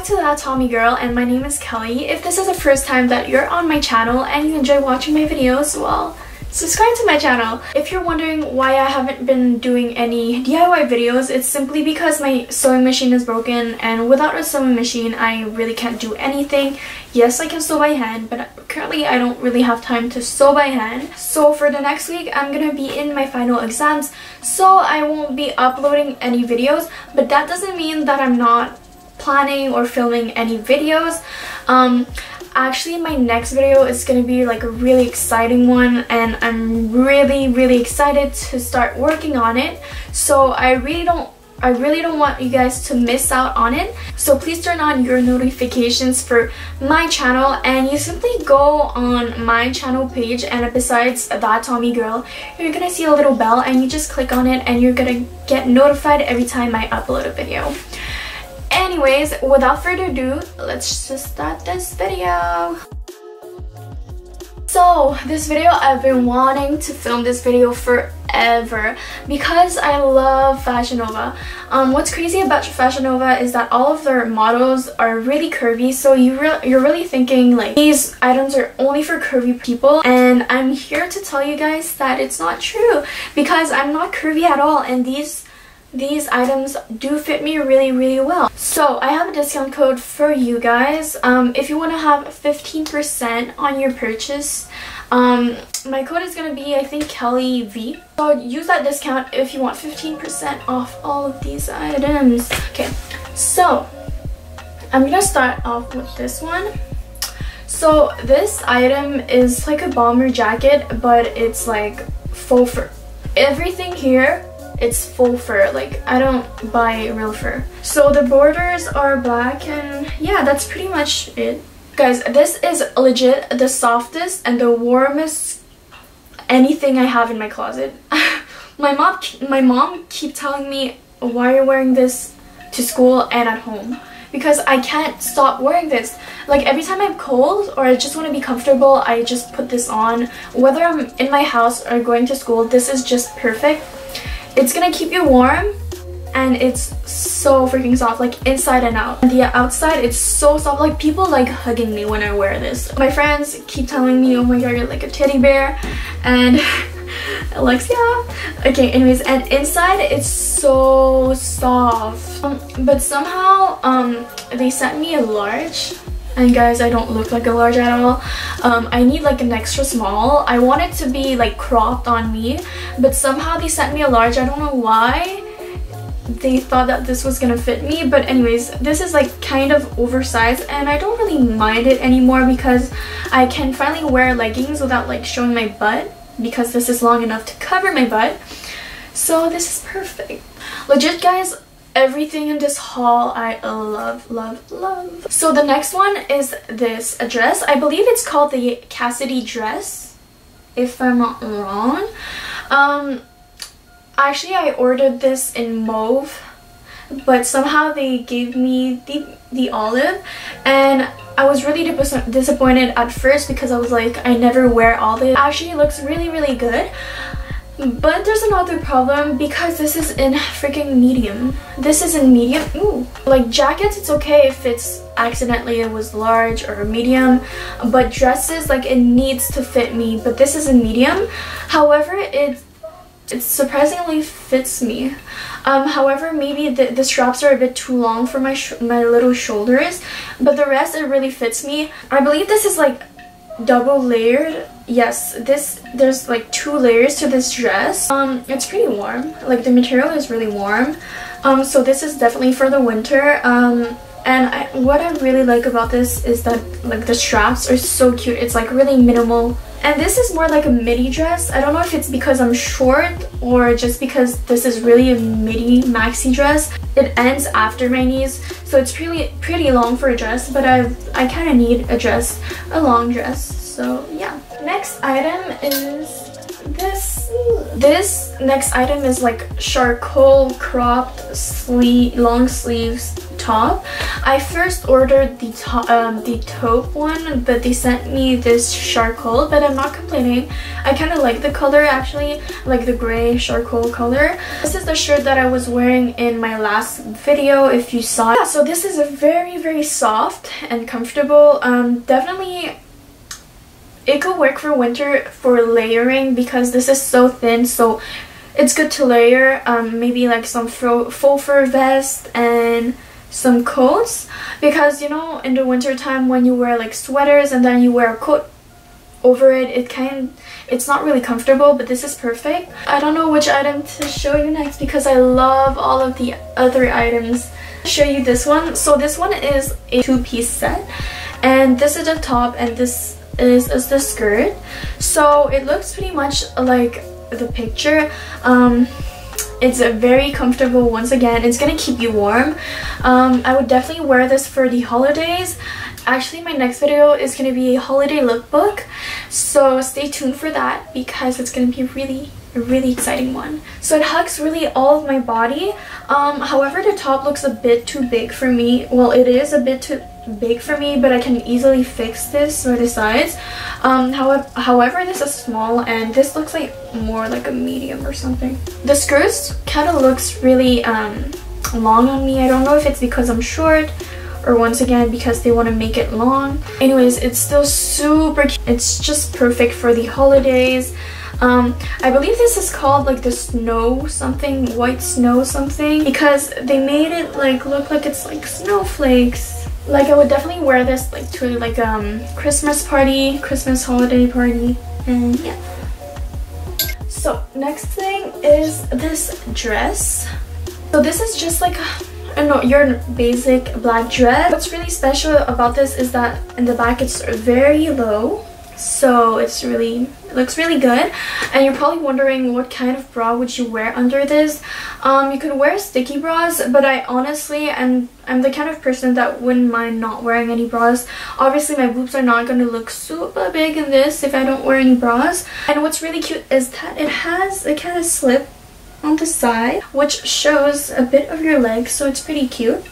back to That Tommy Girl and my name is Kelly. If this is the first time that you're on my channel and you enjoy watching my videos, well, subscribe to my channel. If you're wondering why I haven't been doing any DIY videos, it's simply because my sewing machine is broken and without a sewing machine, I really can't do anything. Yes, I can sew by hand, but currently I don't really have time to sew by hand. So for the next week, I'm gonna be in my final exams, so I won't be uploading any videos, but that doesn't mean that I'm not planning or filming any videos. Um, actually my next video is gonna be like a really exciting one and I'm really really excited to start working on it. So I really don't I really don't want you guys to miss out on it. So please turn on your notifications for my channel and you simply go on my channel page and besides that Tommy girl you're gonna see a little bell and you just click on it and you're gonna get notified every time I upload a video anyways without further ado let's just start this video so this video I've been wanting to film this video forever because I love Fashion Nova. Um, what's crazy about Fashion Nova is that all of their models are really curvy so you re you're really thinking like these items are only for curvy people and I'm here to tell you guys that it's not true because I'm not curvy at all and these these items do fit me really really well. So i have a discount code for you guys. Um, if you want to have 15% on your purchase um, my code is going to be i think kelly v. So use that discount if you want 15% off all of these items. Okay so i'm gonna start off with this one. So this item is like a bomber jacket but it's like faux fur. Everything here it's faux fur like I don't buy real fur so the borders are black and yeah that's pretty much it guys this is legit the softest and the warmest anything I have in my closet my mom my mom keep telling me why you're wearing this to school and at home because I can't stop wearing this. Like every time I'm cold or I just want to be comfortable, I just put this on. Whether I'm in my house or going to school, this is just perfect. It's gonna keep you warm and it's so freaking soft like inside and out. The outside it's so soft like people like hugging me when I wear this. My friends keep telling me oh my god you're like a teddy bear and Alexia. Okay anyways and inside it's so soft. Um, but somehow um they sent me a large and guys I don't look like a large at all um, I need like an extra small. I want it to be like cropped on me but somehow they sent me a large. I don't know why they thought that this was gonna fit me but anyways this is like kind of oversized and I don't really mind it anymore because I can finally wear leggings without like showing my butt because this is long enough to cover my butt. So this is perfect. Legit guys everything in this haul I love, love, love. So the next one is this dress. I believe it's called the Cassidy dress, if I'm not wrong. Um, actually, I ordered this in mauve, but somehow they gave me the, the olive, and I was really disappointed at first because I was like, I never wear olive. Actually, it looks really, really good. But there's another problem because this is in freaking medium. This is in medium. Ooh. Like jackets, it's okay if it's accidentally it was large or medium. But dresses, like it needs to fit me. But this is in medium. However, it it surprisingly fits me. Um, however, maybe the, the straps are a bit too long for my my little shoulders, but the rest it really fits me. I believe this is like double layered yes this there's like two layers to this dress. Um it's pretty warm. Like the material is really warm. Um so this is definitely for the winter. Um and I, what I really like about this is that like the straps are so cute. It's like really minimal. And this is more like a midi dress. I don't know if it's because I'm short or just because this is really a midi maxi dress. It ends after my knees so it's pretty pretty long for a dress but I I kind of need a dress a long dress. So yeah next item is this this next item is like charcoal cropped sleeve long sleeves top. I first ordered the top, um, the taupe one, but they sent me this charcoal, but I'm not complaining. I kind of like the color actually, like the gray charcoal color. This is the shirt that I was wearing in my last video if you saw it. Yeah, so this is a very, very soft and comfortable. Um, definitely it could work for winter for layering because this is so thin so it's good to layer um, maybe like some faux fur vest and some coats because you know in the winter time when you wear like sweaters and then you wear a coat over it it kind it's not really comfortable but this is perfect. I don't know which item to show you next because i love all of the other items. I'll show you this one. So this one is a two-piece set and this is the top and this is, is the skirt. So it looks pretty much like the picture. Um, it's a very comfortable once again it's gonna keep you warm. Um, I would definitely wear this for the holidays. Actually my next video is gonna be a holiday lookbook. So stay tuned for that because it's gonna be really a really exciting one. So it hugs really all of my body. Um, however, the top looks a bit too big for me. Well, it is a bit too big for me, but I can easily fix this for the size. Um, however, however, this is small and this looks like more like a medium or something. The skirts kind of looks really um, long on me. I don't know if it's because I'm short or once again because they want to make it long. Anyways, it's still super cute. It's just perfect for the holidays. Um, I believe this is called like the snow something, white snow something, because they made it like look like it's like snowflakes. Like I would definitely wear this like to like um Christmas party, Christmas holiday party, and yeah. So next thing is this dress. So this is just like I know your basic black dress. What's really special about this is that in the back it's very low so it's really it looks really good. And you're probably wondering what kind of bra would you wear under this. Um you could wear sticky bras but i honestly am i'm the kind of person that wouldn't mind not wearing any bras. Obviously my boobs are not going to look super big in this if i don't wear any bras. And what's really cute is that it has a kind of slip on the side which shows a bit of your leg, so it's pretty cute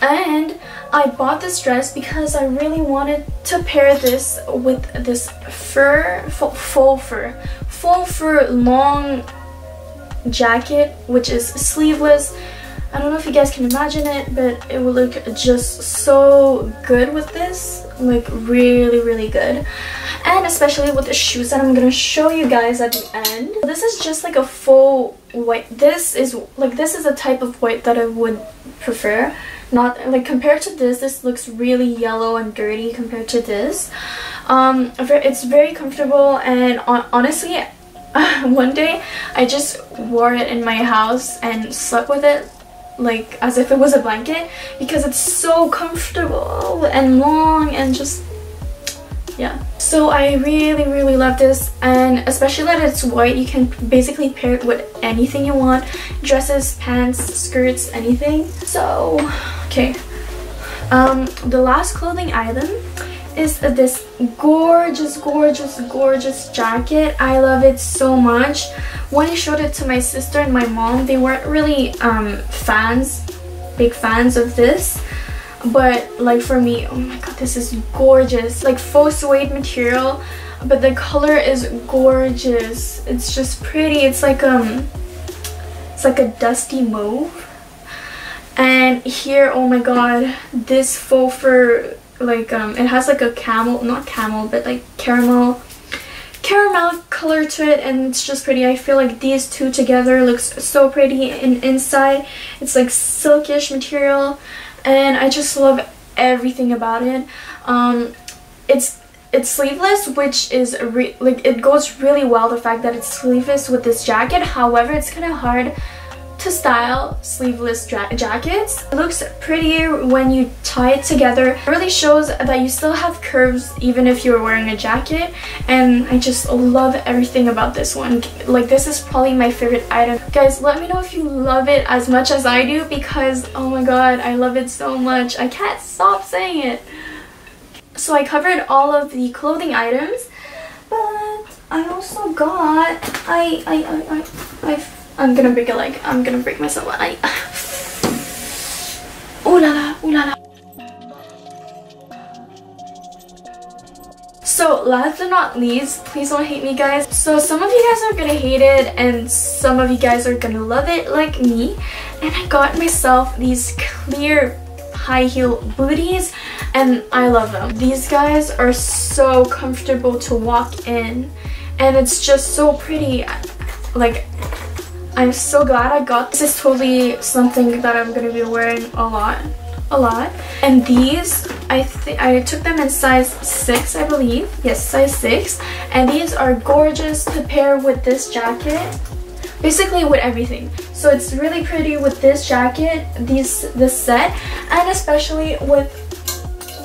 and I bought this dress because I really wanted to pair this with this fur, faux fur, faux fur long jacket which is sleeveless. I don't know if you guys can imagine it, but it would look just so good with this. Like really, really good. And especially with the shoes that I'm gonna show you guys at the end. This is just like a full white. This is like this is a type of white that I would prefer not like compared to this this looks really yellow and dirty compared to this um it's very comfortable and honestly one day I just wore it in my house and slept with it like as if it was a blanket because it's so comfortable and long and just yeah. So I really really love this and especially that it's white you can basically pair it with anything you want dresses pants skirts anything. So okay. Um the last clothing item is this gorgeous gorgeous gorgeous jacket. I love it so much. When i showed it to my sister and my mom they weren't really um fans big fans of this. But like for me oh my god this is gorgeous. Like faux suede material but the color is gorgeous. It's just pretty. It's like um it's like a dusty mauve. And here oh my god this faux fur like um it has like a camel not camel but like caramel caramel color to it and it's just pretty i feel like these two together looks so pretty and inside it's like silkish material and I just love everything about it. Um, it's it's sleeveless, which is like it goes really well. The fact that it's sleeveless with this jacket. However, it's kind of hard to style sleeveless jackets. It looks prettier when you tie it together. It really shows that you still have curves even if you're wearing a jacket and I just love everything about this one. Like this is probably my favorite item. Guys, let me know if you love it as much as I do because oh my god, I love it so much. I can't stop saying it. So I covered all of the clothing items, but I also got, I, I, I, I, I I'm gonna break a leg. I'm gonna break myself. I la la, ooh la la. So last but not least, please don't hate me guys. So some of you guys are gonna hate it and some of you guys are gonna love it like me. And I got myself these clear high heel booties and I love them. These guys are so comfortable to walk in and it's just so pretty. Like I'm so glad I got this. Is totally something that I'm gonna be wearing a lot a lot and these I think I took them in size 6 I believe yes size 6 and these are gorgeous to pair with this jacket basically with everything so it's really pretty with this jacket these this set and especially with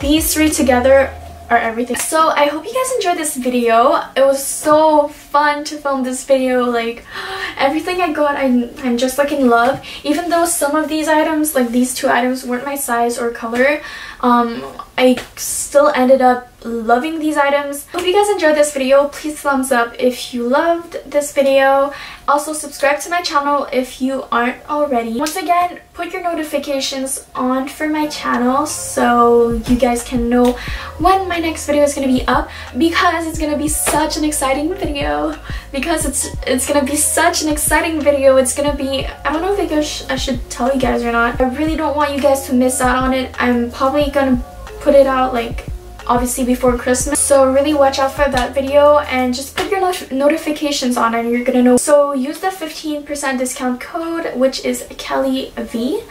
these three together are everything. So I hope you guys enjoyed this video. It was so fun to film this video. Like everything I got, I'm, I'm just like in love. Even though some of these items, like these two items, weren't my size or color, um, I still ended up loving these items. Hope you guys enjoyed this video. Please thumbs up if you loved this video. Also subscribe to my channel if you aren't already. Once again, put your notifications on for my channel so you guys can know when my next video is going to be up because it's going to be such an exciting video. Because it's it's to be such an exciting video. It's to be, I don't know if I, sh I should tell you guys or not. I really don't want you guys to miss out on it. I'm probably to put it out like obviously before Christmas. So really watch out for that video and just put your not notifications on and you're gonna know. So use the 15% discount code which is Kelly V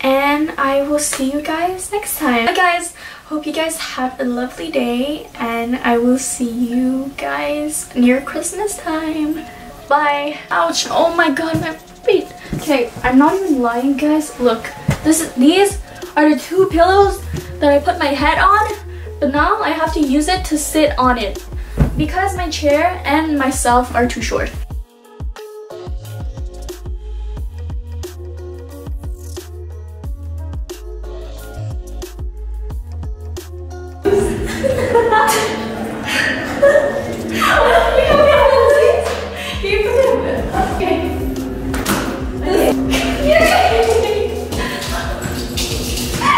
and I will see you guys next time. Bye guys! Hope you guys have a lovely day and I will see you guys near Christmas time. Bye! Ouch! Oh my god, my feet! Okay, I'm not even lying guys. Look, this is, these are the two pillows that I put my head on but now I have to use it to sit on it because my chair and myself are too short.